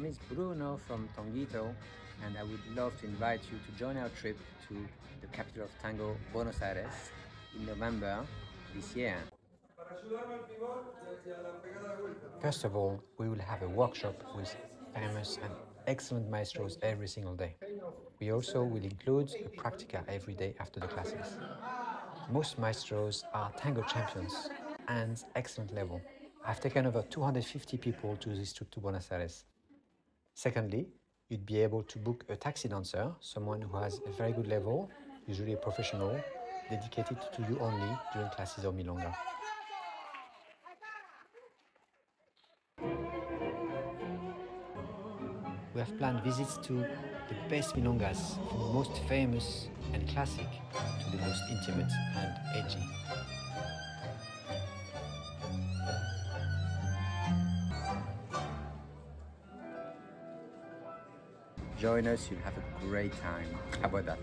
name is Bruno from Tanguito and I would love to invite you to join our trip to the capital of tango, Buenos Aires, in November this year. First of all, we will have a workshop with famous and excellent maestros every single day. We also will include a practica every day after the classes. Most maestros are tango champions and excellent level. I've taken over 250 people to this trip to Buenos Aires. Secondly, you'd be able to book a taxi dancer, someone who has a very good level, usually a professional, dedicated to you only during classes or milonga. We have planned visits to the best milongas, from the most famous and classic to the most intimate and edgy. Join us, you'll have a great time. How about that?